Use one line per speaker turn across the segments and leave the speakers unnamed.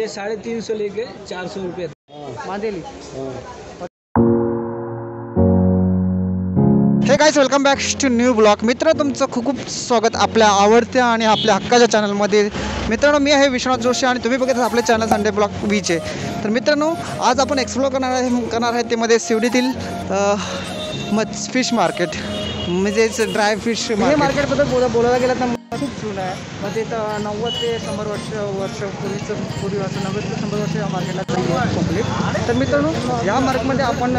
ये साढ़े तीन सौ लेके चार सौ रुपये
मांदेली।
Hey guys welcome back to new blog मित्र तुमचं खूप खूप स्वागत आपल्या आवडत्या आणि आपल्या हक्काच्या चॅनलमध्ये मित्रांनो मी आहे विश्वनाथ जोशी आणि तुम्ही बघत आहात आपले चॅनल संडे ब्लॉग बीचे तर मित्रांनो आज आपण एक्सप्लोर करणार आहे करणार आहे ते मध्ये शिवडीतील मच फिश मार्केट म्हणजेच ड्राय फिश
हे
मार्केट
मार्केटबद्दल बोला बोलायला गेलं तर खूप जुनं आहे. म्हणजे तर नव्वद ते शंभर वर्ष वर्ष पूर्वीचं पूर्वी असं नव्वद ते शंभर वर्ष या मार्केटला कंप्लीट तर मित्रांनो या मार्गमध्ये आपण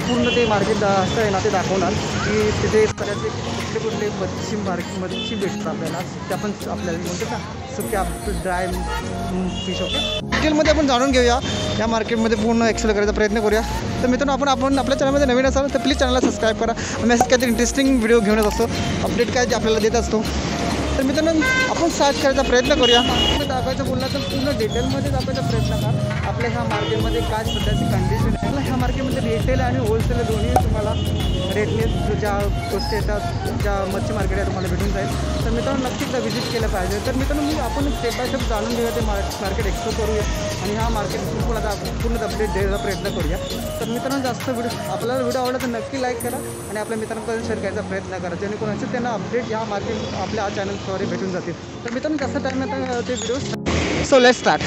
पूर्ण ते मार्केट असं आहे ना ते दाखवणार की तिथे सगळ्याचे कुठले कुठले मच्छी मार्केट मच्छी भेटतात आपल्याला ते आपण आपल्याला म्हणतो ना सुक्या ड्राय फिश ओके
डिटेलमध्ये आपण जाणून घेऊया. या मार्केटमध्ये पूर्ण एक्सेल करायचा प्रयत्न करूया. तर मित्रांनो आपण आपण आपल्या चॅनलमध्ये नवीन असाल तर प्लीज चॅनलला सबस्क्राईब करा. आम्ही असं काहीतरी इंटरेस्टिंग व्हिडिओ घेऊनच असतो. अपडेट काय जे आपल्याला देत असतो. तर मित्रांनो आपण सर्च करायचा प्रयत्न करूया.
दाखवायचं बोलला तर पूर्ण डिटेलमध्ये दाखवायचा प्रयत्न करा. आपल्या ह्या मार्केटमध्ये काय सध्याची कंडिशन आहे? आपल्या ह्या मार्केटमध्ये रिटेल आणि होलसेल दोन्ही तुम्हाला रेटने ज्या गोष्टी येतात ज्या मच्छी मार्केट आहे तुम्हाला भेटून जाईल. तर मित्रांनो नक्कीच व्हिजिट केलं पाहिजे. तर मित्रांनो मी आपण स्टेप बाय स्टेप जाणून घेऊया ते मार्केट एक्सप्लोर करूया. आणि ह्या मार्केट पूर्ण पूर्ण अपडेट द्यायचा प्रयत्न करूया. तर मित्रांनो जास्त व्हिडिओ आपल्याला व्हिडिओ आवडला तर नक्की लाईक करा आणि आपल्या मित्रांपर्यंत शेअर करायचा प्रयत्न करा. जेणेकरून असे त्यांना अपडेट या मार्केट आपल्या हा चॅनलद्वारे भेटून जातील. तर मित्रांनो कसं टाईम आता ते व्हिडिओ
सो लेट स्टार्ट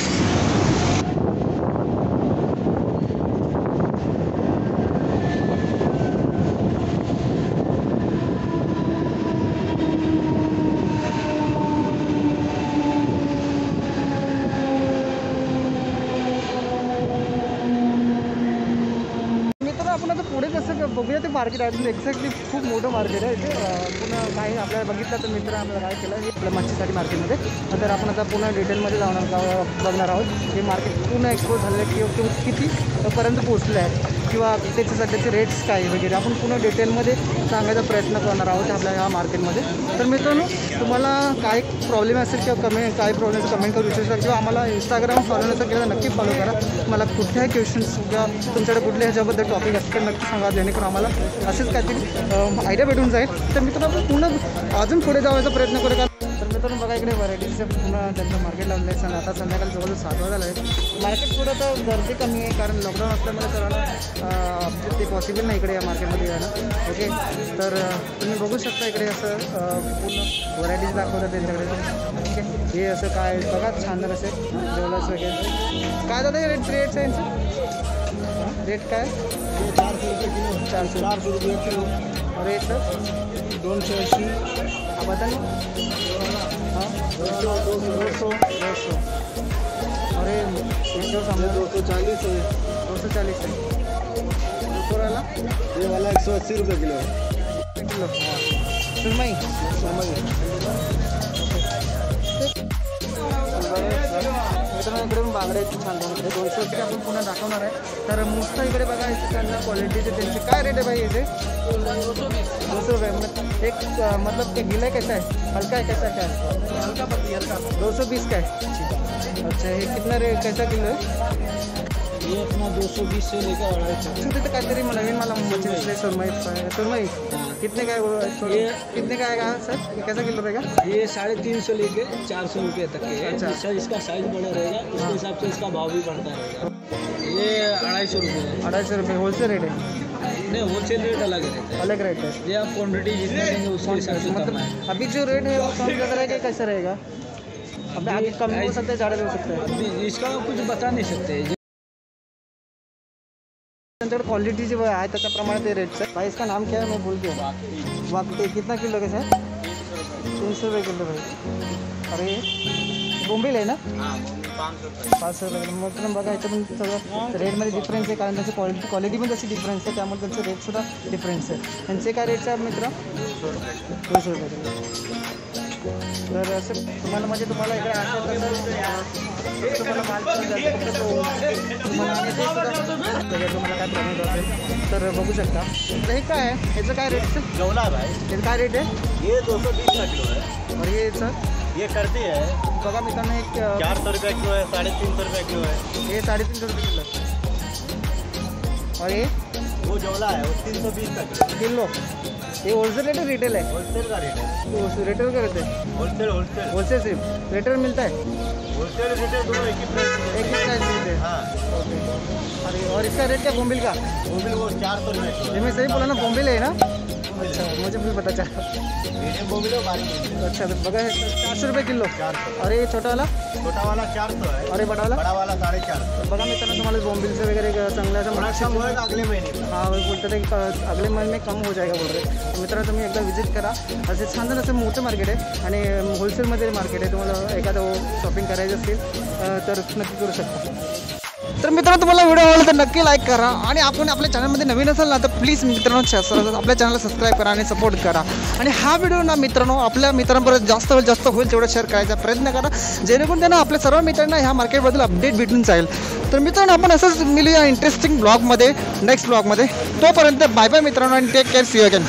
मित्रांनो आपण आता पुढे कसं क- बघूया ते मार्केट आहे. एक्झॅक्टली खूप मोठं मार्केट आहे. इथे पुन्हा काही आपल्याला बघितलं तर मित्र आपल्याला काय केलं हे आपल्या मच्छीसाठी मार्केटमध्ये तर आपण आता पुन्हा डिटेलमध्ये जाणार बघणार आहोत. हे मार्केट पूर्ण एक्सपोज झालेलं आहे. किंवा किती पर्यंत पोहोचलं आहे. किंवा त्याचे सध्याचे रेट्स काय वगैरे आपण पूर्ण डिटेलमध्ये सांगायचा प्रयत्न करणार आहोत आपल्या ह्या मार्केटमध्ये तर मित्रांनो तुम्हाला काय प्रॉब्लेम असेल किंवा कमेंट काय प्रॉब्लेम कमेंट करू इच्छिता किंवा आम्हाला इंस्टाग्राम फॉलो नसेल केलं नक्की फॉलो करा. मला कुठल्याही क्वेश्चन्स किंवा तुमच्याकडे कुठल्या ह्याच्याबद्दल टॉपिक असतील नक्की सांगा जेणेकरून आम्हाला असेच काहीतरी आयडिया भेटून जाईल. तर मित्रांनो आपण पूर्ण अजून पुढे जावायचा प्रयत्न करूया तर बघा इकडे व्हरायटीजचं पूर्ण त्यांचं मार्केट लावलं आहे आता संध्याकाळी जवळजवळ सात वाजायला आहे मार्केट थोडं तर गर्दी कमी आहे कारण लॉकडाऊन असल्यामुळे अं, ते पॉसिबल नाही इकडे या मार्केटमध्ये यायला. ओके तर तुम्ही बघू शकता इकडे असं पूर्ण व्हरायटीज दाखवतात त्यांच्याकडे. ओके हे असं काय बघा छान असे जेवलंच वगैरे. काय दादा रेट रेट्स आहे यांचं? रेट काय? चारशे चारशे. रुपये किलो. सर दोनशे ऐंशी. बतानी हाँ दो सौ दो सौ दो अरे दो दो सौ चालीस है दो सौ चालीस है ऊपर वाला ये वाला एक सौ अस्सी रुपये किलो किलो. हाँ सुरमई. मित्रांनो इकडे पण बांगडे रुपये आपण पुन्हा दाखवणार आहे. तर मस्त इकडे बघा, इथे त्यांना क्वालिटीचे त्यांचे. काय रुपये. एक मतलब कि गीला कैसा है हल्का है कैसा क्या? है हल्का पत्ती हल्का दो सौ बीस का है अच्छा ये कितना रेट कैसा किलो है
ये अपना दो सौ बीस से लेकर अढ़ाई सौ।
तिथे तर काहीतरी नवीन मला दिसली सुरमई सुरमई कितने का है वो?
ये-
कितने का आएगा सर? ये कैसा किलो रहेगा?
ये साढ़े तीन सौ लेके चार सौ रुपये तक के। है
अच्छा।
जैसा इसका साइज़ बड़ा रहेगा उसके हिसाब से इसका भाव भी बढ़ता रहेगा। ये अढ़ाई सौ रुपये
अढ़ाई सौ रुपये होलसेल रेट है?
नहीं होलसेल रेट अलग रहता है।
अलग रेट है।
ये आप क्वान्टिटी जितना देंगे उसके हिसाब से
मतलब अभी जो रेट है वो कम ज़्यादा रहेगा कैसा रहेगा? अब आगे कम हो सकता है ज़्यादा हो सकता है।
इसका कुछ बता नहीं सकते।
त्यांच्याकडे क्वालिटी जी आहे त्याच्याप्रमाणे ते रेट आहे भाई इसका नाम क्या है मैं भूल गया. वाकटे कितना किलो का सर तीनशे रुपये किलो भाई. अरे बोंबील आहे ना? पाच सौ रुपये मग तुम्ही बघा याचं सगळं रेटमध्ये डिफरन्स आहे कारण त्याची क्वालिटी क्वालिटी पण तशी डिफरन्स आहे त्यामुळे त्यांचं रेटसुद्धा डिफरन्स आहे त्यांचे काय रेट्स आहे मित्र? दोनशे रुपये तर असं तुम्हाला म्हणजे तुम्हाला इकडे तर तुम्हाला माल तुम्हाला काय प्रॉब्लेम असेल तर बघू शकता. तर हे काय आहे? याचं काय रेट सर
जौला भाई.
याचं काय रेट आहे?
ये दो सौ बीस का किलो है
और ये सर
ये करती है
बघा मित्रांनो एक
चार सौ रुपये किलो है साढ़े तीन सौ रुपये किलो है
हे साडेतीन सौ रुपये किलो और ये
वो है वो तीन सौ बीस का किलो.
ये होलसेल रेट है रिटेल है।
होलसेल का रेट है।
रिटेल का रेट है?
होलसेल होलसेल
होलसेल रिटेल मिलता है?
होलसेल रिटेल दोनों एक ही प्राइस
एक ही प्राइस मिलते हैं। हाँ। और इसका रेट क्या बोम्बिल का?
बोम्बिल वो चार सौ रुपये
सही बोला ना बोम्बिल है ना? अच्छा मुझे भी पता चला।
है
अच्छा तर बघा हे चारशे रुपये किलो।
चार सौ
अरे हे छोटावाला
छोटा वाला चार सौ है।
अरे बडावाला
बड़ा वाला साढ़े चार सौ।
बघा मित्रांनो तुम्हाला बोम्बिलचं वगैरे चांगलं असं
होएगा अगले महीने
हा बोलतात एक अगले महिने कम हो जाएगा बोल रहे। तर मित्रांनो तुम्ही एकदा व्हिजिट करा। असे छान असं मोठं मार्केट आहे आणि होलसेलमध्ये मार्केट आहे तुम्हाला एखादं शॉपिंग करायचं असेल तर नक्की करू शकता. तर मित्रांनो तुम्हाला व्हिडिओ आवडला तर नक्की लाईक करा. आणि आपण आपल्या चॅनलमध्ये नवीन असाल ना तर प्लीज मित्रांनो आपल्या चॅनलला सबस्क्राईब करा आणि सपोर्ट करा. आणि हा व्हिडिओ ना मित्रांनो आपल्या मित्रांपर्यंत जास्त वेळ जास्त होईल तेवढा शेअर करायचा प्रयत्न करा. जेणेकरून त्यांना आपल्या सर्व मित्रांना ह्या मार्केटबद्दल अपडेट भेटून जाईल. तर मित्रांनो आपण असंच मिलूया इंटरेस्टिंग ब्लॉगमध्ये नेक्स्ट ब्लॉगमध्ये तोपर्यंत बाय बाय मित्रांनो आणि टेक केअर सी अगेन